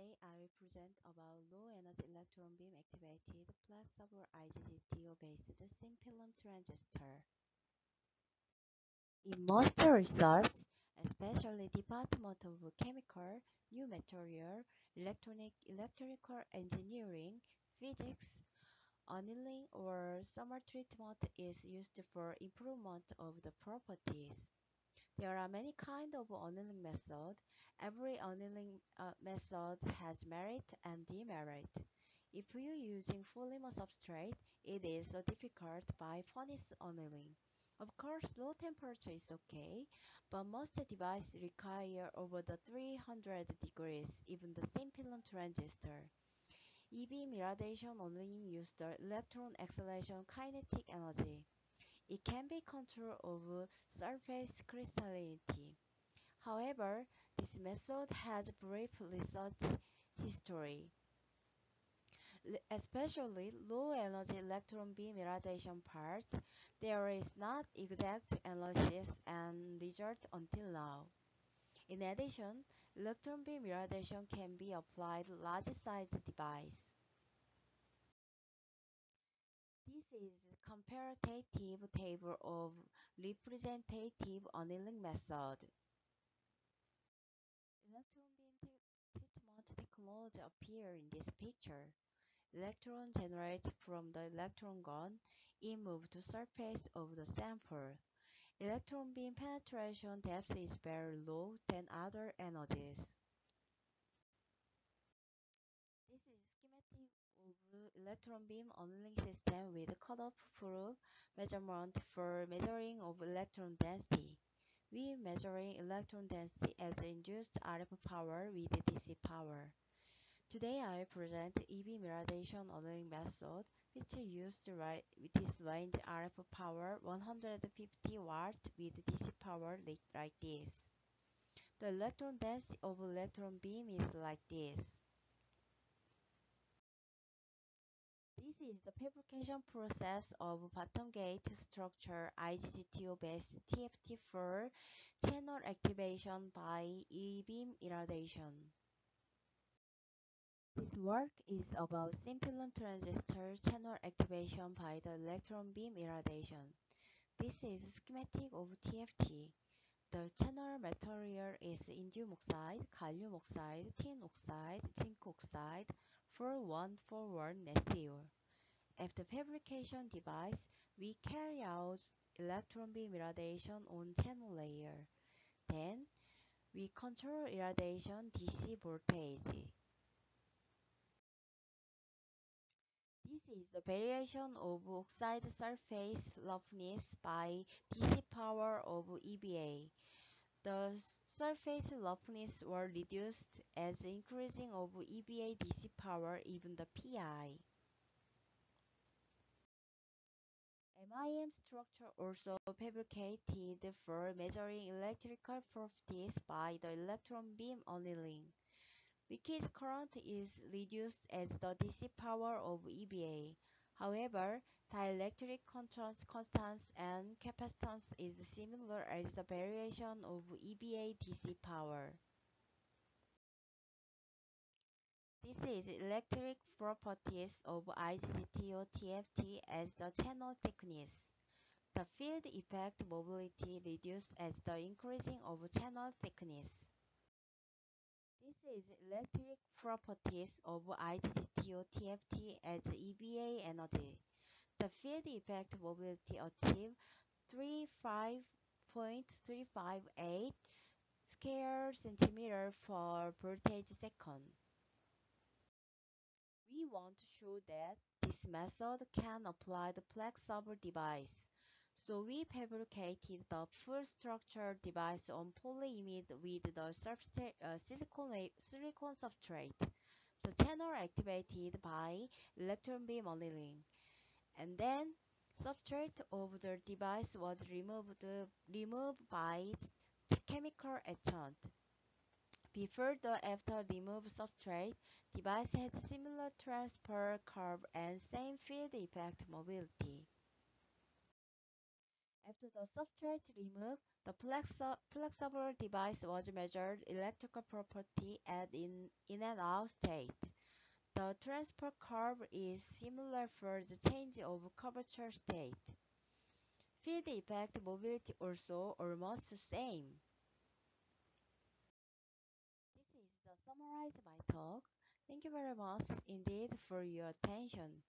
Today I will present about low energy electron beam activated flexible IGZTO-based thin film transistor. In most research, especially Department of Chemical, New Material, Electronic, Electrical Engineering, Physics, annealing or thermal treatment is used for improvement of the properties. There are many kinds of annealing method. Every annealing uh, method has merit and demerit. If you're using polymer substrate, it is so difficult by furnace annealing. Of course, low temperature is okay, but most devices require over the 300 degrees, even the thin film transistor. E-beam irradiation only use the electron acceleration kinetic energy. It can be control of surface crystallinity. However, this method has brief research history. Especially low energy electron beam irradiation part, there is not exact analysis and result until now. In addition, electron beam irradiation can be applied large-sized device. This is comparative table of representative annealing method. Electron beam treatment technology appear in this picture. Electron generated from the electron gun is moved to surface of the sample. Electron beam penetration depth is very low than other energies. Electron beam annealing system with cutoff probe measurement for measuring of electron density. We measuring electron density as induced RF power with DC power. Today I present E-beam irradiation annealing method which used with this range RF power 150 watt with DC power like this. The electron density of electron beam is like this. This is the fabrication process of bottom gate structure IGZTO-based TFT for channel activation by E-beam irradiation. This work is about film transistor channel activation by the electron beam irradiation. This is schematic of TFT. The channel material is indium oxide, gallium oxide, tin oxide, zinc oxide, 4141 nethiol. After fabrication device, we carry out electron beam irradiation on channel layer. Then, we control irradiation DC voltage. This is the variation of oxide surface roughness by DC power of EBA. The surface roughness were reduced as increasing of EBA DC power even the PI. MIM structure also fabricated for measuring electrical properties by the electron beam annealing. Leakage current is reduced as the DC power of EBA. However, dielectric constance and capacitance is similar as the variation of EBA DC power. This is electric properties of IGZTO TFT as the channel thickness. The field effect mobility reduced as the increasing of channel thickness. This is electric properties of IGZTO TFT as EBA energy. The field effect mobility achieved 35.358 square centimeter per voltage second. We want to show that this method can apply the flexible device. So we fabricated the full structure device on polyimide with the uh, silicon, silicon substrate. The channel activated by electron beam annealing. And then substrate of the device was removed, removed by chemical etchant. Before the after remove substrate, device has similar transfer curve and same field effect mobility. After the substrate remove, The flexo flexible device was measured electrical property at in, in and out state. The transfer curve is similar for the change of curvature state. Field effect mobility also almost the same. Summarize my talk. Thank you very much indeed for your attention.